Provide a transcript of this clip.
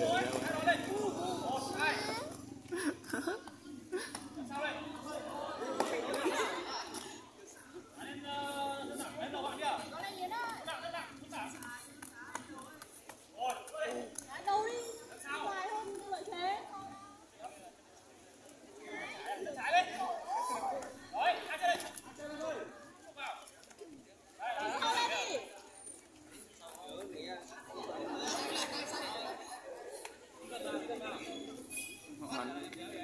Yeah. Rahman